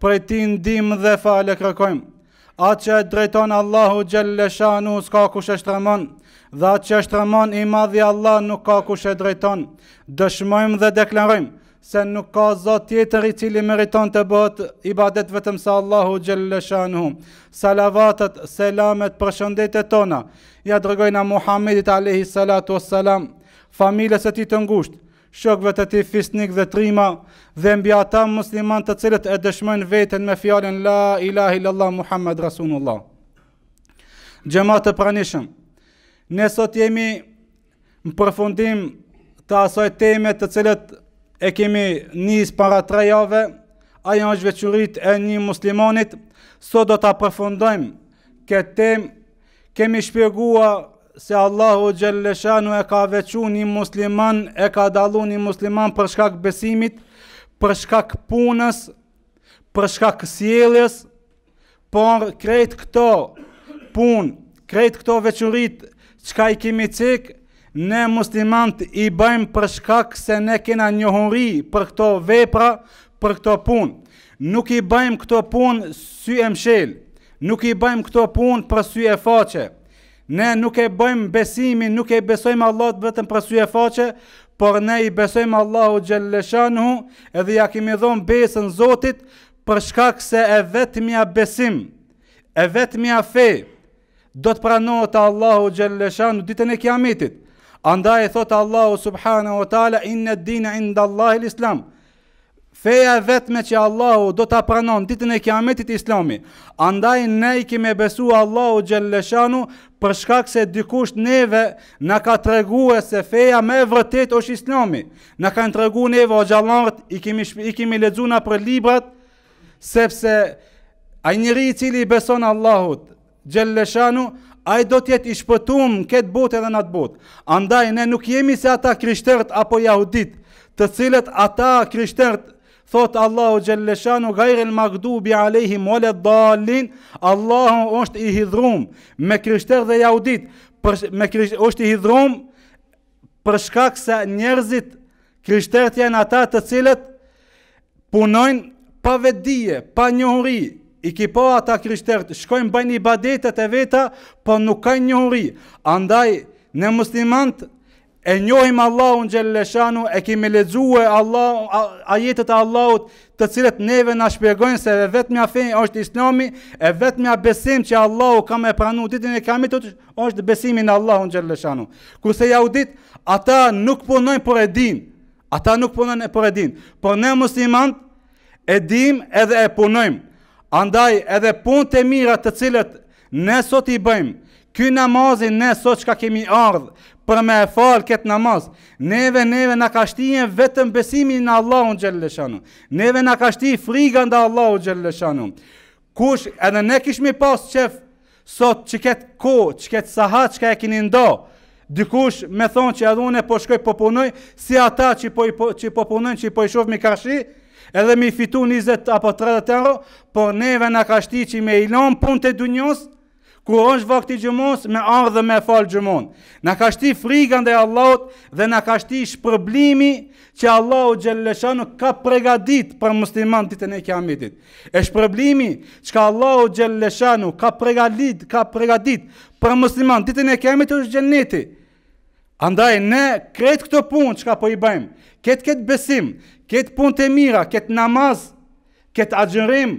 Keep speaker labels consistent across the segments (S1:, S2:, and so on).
S1: Prej tij ndihmë dhe falje kërkojmë. Atë që e drejton Allahu xhelleshanuhu s'ka kush e shtrembon, dhe atë që e shtrembon i madhi Allah nuk ka kush e drejton. Dëshmojmë dhe deklarojmë se nuk ka zot tjetër i cili meriton të bëhet ibadet vetëm se Allahu xhelleshanuhu. Salavatet, selamet, përshëndetjet tona, ia dërgojna Muhamedit a.s. familjes së tij të ngushtë, shokëve të tij fisnik dhe trima, dhe mbi ata muslimanë të cilët e dëshmojnë veten me fjalën la ilaha illallah muhammed rasulullah. Xhemat të pranishëm. Ne sot jemi në përfundim të asaj teme të cilën e kemi nisë para 3 jave, ajo është veçoritë e një muslimanit. Sot do ta përfundojmë këtë temë Kemi shpjegua se Allahu xhelleshanuhu e ka veçu një musliman, e ka dallu një musliman për shkak besimit, për shkak punës, për shkak sjeljes, por krejt këto punë, krejt këto veçoritë, çka i kemi cekë, Ne muslimanët i bajmë për shkak se ne kena njohuri për këto vepra, për këto punë. Nuk i bajmë këto punë symshelë. Nuk i bajmë këto punë për sy e faqe. Ne nuk e bajmë besimin, nuk e besojmë Allahut vetëm për sy e faqe, por ne i besojmë Allahu xhelleshanuhu edhe ia kemi dhonë besën Zotit për shkak se e vetmja besim, e vetmja fe Do të pranohet te Allahu xhelleshanuhu ditën e Kiametit. Andaj thotë Allahu subhanahu wa taala inna ad-din 'inda Allahi al-Islam. Feja e vetme që Allahu do ta pranon ditën e Kiametit Islami. Andaj ne i kemi besu Allahu xhelleshanuhu për shkak se dikush neve na ka tregu se feja më e vërtetë është Islami. Na kanë tregu neve hoxhallarët, i kemi i kemi lexu nëpër librat Sepse ai njeri i cili i beson Allahut xhelleshanuhu, ai do të jetë i shpëtum në këtë botë edhe në atë botë. Andaj ne nuk jemi si ata krishterët apo jahuditë, të cilët ata krishterët Thotë Allahu xhelleshanuhu gajril magdubi alejhim ve led-dalin Allahu është i hidhrum me krishterë dhe jahuditë për, me krishter, është i hidhrum për shkak se njerëzit krishterët janë ata të cilët Punojnë pa vetëdije, pa njohuri. I ki pa ata krishterët, shkojnë bëjnë ibadetet e veta, po nuk kanë njohuri. Andaj, ne muslimanët, e njohim Allahun xhelleshanuhu, e kemi lexue Allah, ajetet e Allahut të cilat neve na shpjegojnë se e vetmja fe është islami, e vetmja besim që Allahu ka me pranu ditën e kiametit është besimi në Allahun xhelleshanuhu. Kurse jahuditë, ata nuk punojnë por e dinë, Ata nuk punojnë por e dinë. Por ne muslimant e dim edhe e punojmë. Andaj edhe punët e mira të cilat ne sot i bëjmë. Ky namazi ne sot çka kemi ardh për me e fal kët namaz. Neve neve na ka shti vetëm besimi në Allahun xhalleshanu. Neve na ka shti friga ndaj Allahut xhalleshanu. Kush edhe ne kishim pas qef sot qëket kohë, qëket sahat çka e kini nda, dikush me thonë që edhe une po shkoj po punoj, si ata që po, po, që po punojnë, që po i shof më karshi, edhe me i fitu 20 apo 30 euro, por neve na ka shti që me i lanë punët e dynjos, Kur është vakti i xhumos me ardhë dhe me falë xhumon. Na ka shti friga ndaj Allahut dhe na ka shti shpërblimi që Allahu xhalleshanu ka pregadit për musliman ditën e kiametit. E shpërblimi çka Allahu xhalleshanu ka pregadit, ka pregadit për musliman ditën e kiametit është xhenneti. Andaj ne krejt këto punë çka po i bëjmë, ket ket besim, ket punët e mira, ket namaz, ket agjërim,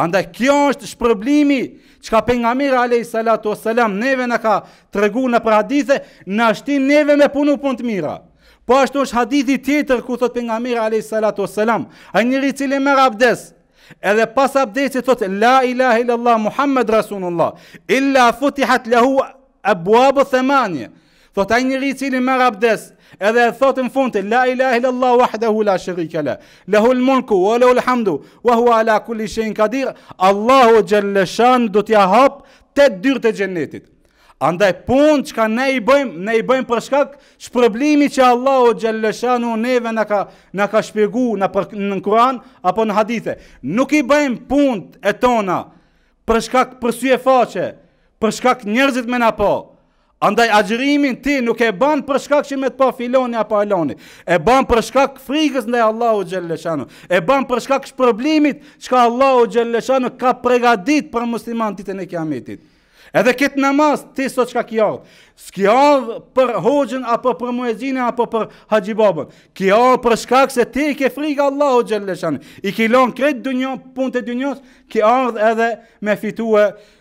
S1: Andaj ky është shpërblimi çka pejgamberi alejhi salatu ue selam neve na ka tregu nëpër hadithe na shti neve me punu punë të mira. Po ashtu është hadithi tjetër ku thot pejgamberi alejhi salatu ue selam ai njeri i cili merr abdes edhe pas abdesit thot La ilahe illallah Muhammed Rasulullah illa futihat lehu ebuabu themanije. Thot ai njeri i cili merr abdes, edhe thot në fund la ilaha illallah wahdahu la sharika la, lahul mulku wa lahul hamdu wa huwa ala kulli shay'in qadir, Allahu xhalla shan do t'ia hap tetë dyert e xhenetit. Andaj punët çka ne i bëjmë, ne i bëjmë për shkak shpërblimi që Allahu xhalla shanu neve na ka na ka shpjegu nëpër, në Kur'an apo në hadithe. Nuk i bëjmë punët e tona për shkak për sy e faqe, për shkak njerëzit me na pa. Andaj agjërimin ti nuk e ban për shkak që me të pa filoni apo aloni. E ban për shkak frigës ndaj Allahu xhalleshanu. E ban për shkak shpërblimit çka Allahu xhalleshanu ka pregadit për musliman ditën e Kiametit. Edhe këtë namaz ti sot çka ke ardh? S'ke ardh për hoxhën apo për muezinin apo për haxhi babën. Ke ardh për shkak se ti ke frigë Allahun xhalleshanu. I ke lon krejt dynjon, punët e dynjos, ke ardh edhe me fitue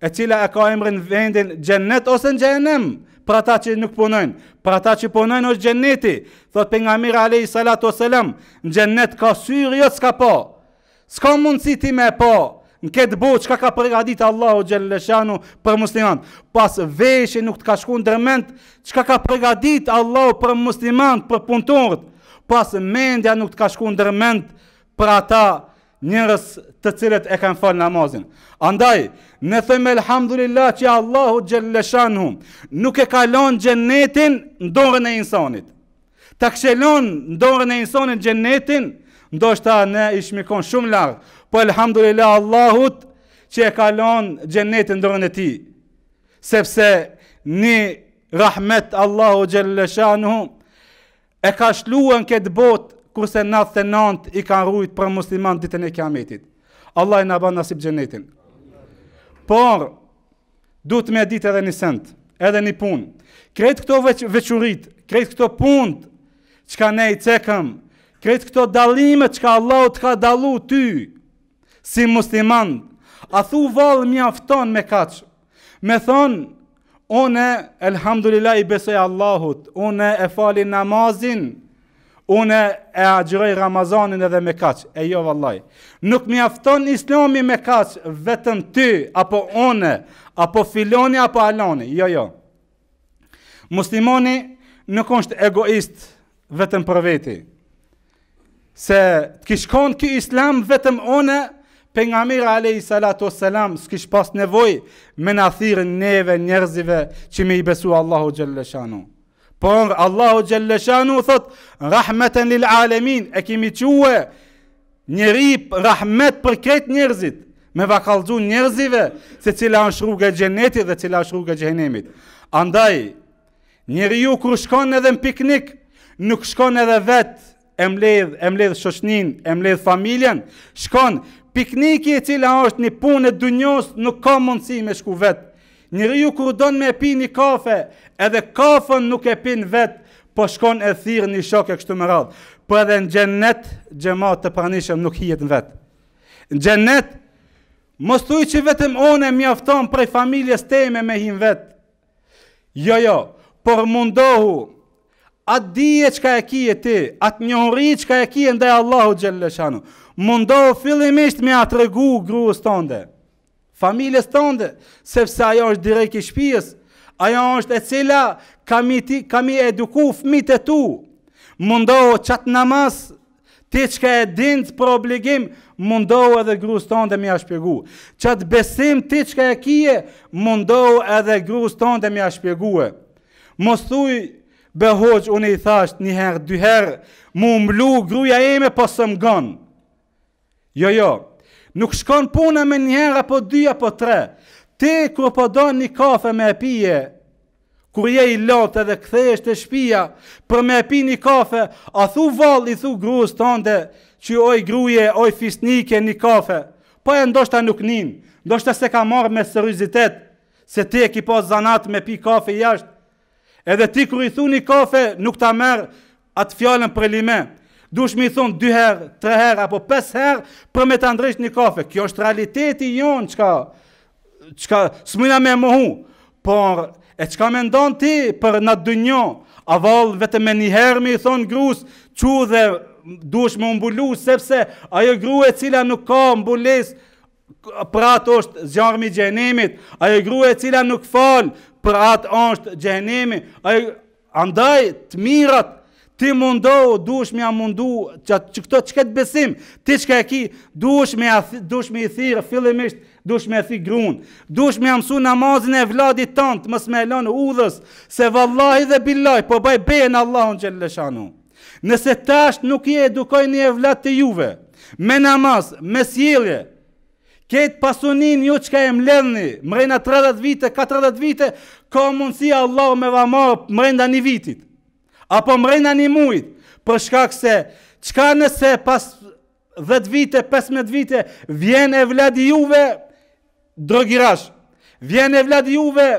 S1: e cila e ka emrin vendin xhennet ose në xhenem, për ata që nuk punojnë, për ata që punojnë është xhenneti. Thot pejgamberi alayhi salatu wasalam, në xhennet ka syri çka s'ka pa. S'ka mundësi ti me e pa. Në këtë botë çka ka përgadit Allahu xhallashanu për musliman, as veshi nuk të ka shku ndërmend çka ka përgadit Allahu për muslimant, për punëtorët, as mendja nuk të ka shku ndërmend për ata njerëz të cilët e kanë falë namazin. Andaj, ne thojmë elhamdulillah që Allahu xhel-le shanuhu, nuk e ka lon xhenetin në dorën e insanit. Ta kish lon në dorën e insanit xhenetin, ndoshta ne ishmi kon shumë larg, po elhamdulillah Allahut që e ka lon xhenetin në dorën e tij. Sepse një rahmet Allahu xhel-le shanuhu, E ka lshue në këtë botë, kurse nantdhetenantë i kanë rujt për musliman ditën e kiametit. Allahi na baftë nasip xhenetin. Por, duhet me ditë edhe një sent, edhe një punë. Krejt këto veç, veçoritë, krejt këto punët, çka ne i cekëm, krejt këto dallimet çka Allahu të ka dallu ty, si musliman, a thu vallë mjafton me kaq, Me thonë, une, elhamdulillah i besoj Allahut, une e fali namazin, une e agjëroj Ramazanin edhe me kaq, e jo vallahi. Nuk mjafton islami me kaq, vetëm ty, apo une, apo filoni, apo aloni, jo, jo. Muslimoni nuk është egoist, vetëm për veti. Se të kish konë ky islam vetëm une, pejgamberi alejhi salatu ue selam, s'kish pas nevojë me na thirrën neve njerëzive që me i besu Allahu xhel-le shanuhu. Por Allahu xhel-le shanuhu thotë, rahmeten lil alemin, e kimi çue njeri rahmet për krejt njerëzit, me jav kallzu njerëzive se cila është rruga e xhenetit dhe cila është rruga e xhehenemit. Andaj, Njeriu kur shkon edhe në piknik, nuk shkon edhe vet, e mbledh, e mbledh shoqninë, e mbledh familjen, shkon pikniki e cila është një punë e dynjos, nuk ka mundësi me shku vet. Njeriu kur don me pi një kafe, edhe kafën nuk e pin vet, po shkon e thirr një shok e kështu me radh. Po edhe në xhenet xhemat të pranishëm nuk hihet në vet. Në xhenet mos thuj që vetëm unë mjafton prej familjes teme me hi vet. Jo, jo, por mundohu, atë dije çka e kije ti, atë njohuri çka e kije ndaj Allahu xhel-le shanuhu, mundohu fillimisht me ia tregu grues tonde, familjes tënde, sepse ajo është direk i shpisë, ajo është e cila ka me i, ka me i eduku fmijt e tu, mundohu qatë namaz Ti çka e din për obligim, mundohu edhe grus tënde me ia shpjegu. Qat besim ti çka e kije, mundohu edhe grus tënde me ia shpjegue. Mos thuj be hoxh unë i thashë një herë, dy herë, m'u mbyll gruaja ime po s'më ngon. Jo jo, nuk shkon puna me njëherë apo dy apo tre, ti kur po do një kafe me e pi, kur je i lodht edhe kthehesh te shpia për me e pi një kafe, a thu vallë i thu grus tonde që oj grue, oj fisnike një kafe, po e ndoshta nuk nin, ndoshta s'e ka marrë me seriozitet, se ti e ki pas zanat me pi kafe jashtë, Edhe ti kur i thu ni kafe nuk ta merr atë fjalën përnime. Duhesh me i thonë dy herë, tre herë apo pesë herë për me ta ndreq një kafe. Kjo është realiteti jonë çka çka s'mujna me mohu. Por e çka mendon ti për në dynja? A vallë vetëm me një herë me i thonë grus, çu dhe duhesh me u mbulu sepse ajo grua e cila nuk ka mbulesë për atë është zjarmi i xhehenemit, ajo grua e cila nuk falet, për atë është xhehenemi. Andaj të mirën ti mundohu, duhesh me u mundu që këto, që këtë besim, ti çka e ki, duhesh me duhesh me i thirrë fillimisht duhesh me e thirrë grun, duhesh me ia mësu namazin evladit tand, mos me e lon udhës, se vallahi dhe billahi, po baj be në Allahun xhele shanuhu. Nëse tash nuk i edukoni evlatët e juve, me namaz, me sjellje, krejt pasuninë ju çka e mledhni, mrena 30 vite, 40 vite, ka mundësi Allahu me jua marrë mrena një vitit, apo mrena një mujit, për shkak se, çka nëse pas 10 vite, 15 vite, vjen evladi i juve, drogirash, vjen evladi i juve,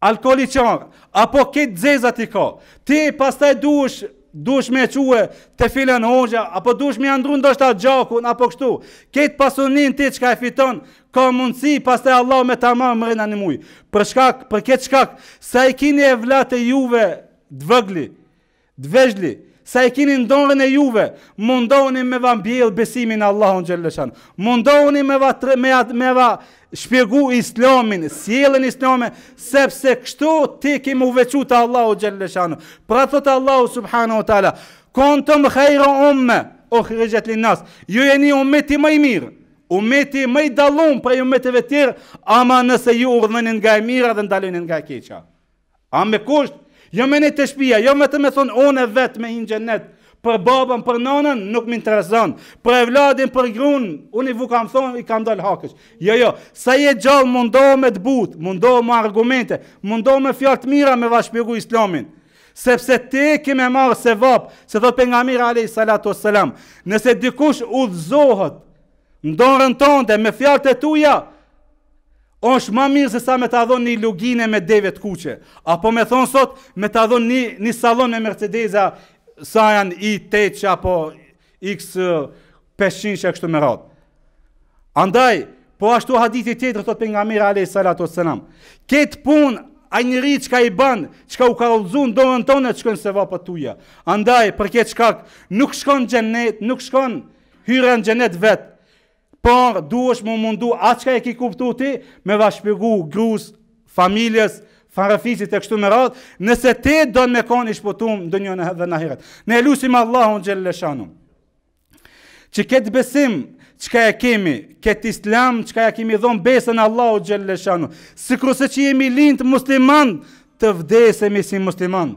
S1: Alkoliçar, apo krejt t'zezat i ka. Ti pastaj duhesh, duhesh me e çu te filan hoxha, apo duhesh me ia ndrru ndoshta gjakun, apo kështu. Krejt pasuninë ti çka e fiton, ka mundësi pastaj Allahu me ta marrë mrena një muj. Për shkak, për këtë shkak, sa i kini evlatët e juve t'vegjël, T'vegjël, sa i kini nën dorën e juve, mundohuni me jua mbjell besimin në Allahun xhele shanuhu, mundohuni me jua, tre, me, at, me jua shpjegu islamin, sjelljen islame, sepse kështu ti ki m'u veçu te Allahu xhele shanuhu. Pra thotë Allahu Subhanehu ve Teala, kuntum hajra ummetin uhrixhet linnas, ju jeni umeti më i mirë, umeti më i dallun prej umeteve tjerë, ama nëse ju urdhëroni nga e mira dhe ndaloni nga e keqja. Ama me kusht. Jo me nejt te shpia, jo me të me thonë unë vetë me hi n'xhenet. Për babën, për nanën, nuk më intereson. Për evladin, për grunë, unë jau kam thonë, i kam dalë hakësh. Jo, jo, sa je gjallë mundohu me të butë, mundohu me argumente, mundohu me fjalë të mira me jau shpjegu islamin. Sepse ti ki me marrë sevap, se thotë Pejgamberi a.s. Nëse dikush udhëzohet, Në dorën tënde, me fjalët e tuja, është ma mirë se sa me ta dhon një luginë me deve të kuqe, apo me thon sot, me ta dhon një, një sallon me Mercedesa, sa janë i tetë, apo S 500 e kështu me radhë. Andaj, Po ashtu hadithi tjetër thot pejgamberi alayhi salatu wasalam, ket punë ai njeri çka i ban, çka u ka udhzu në dorën tonde t'shkon sevapet e tuja. Andaj për këtë çka nuk shkon n'xhennet, nuk shkon Hyn në xhenet vet. Por duhesh me u mundu atë çka e ki kuptu ti me ja shpjegu grus, familjes, farefisit e kështu me radhë, nëse ti do në me kon i shpëtum në dynja dhe në ahiret. Ne e lusim Allahun xhele shanuhu. Që këtë besim, çka e kemi, këtë islam, çka e kemi dhon besën Allahut xhele shanuhu. Sikurse që jemi lindë musliman, të vdesim si musliman.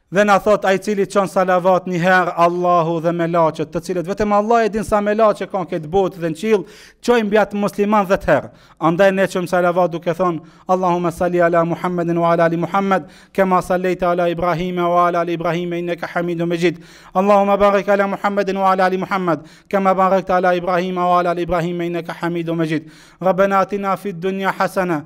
S1: Dhe na thot ai cili çon salavat një herë Allahu dhe melaqet, të cilët vetëm Allahu e din sa melaqe ka në këtë botë dhe në qiell, çojnë mbi atë musliman 10 herë. Andaj ne çojmë salavat duke thon Allahumma salli ala Muhammedin wa ala ali Muhammed, kama sallaita ala Ibrahim wa ala ali Ibrahim innaka Hamidum Majid. Allahumma barik ala Muhammedin wa ala ali Muhammed, kama barakta ala Ibrahim wa ala ali Ibrahim innaka Hamidum Majid. Rabbana atina fid dunya hasana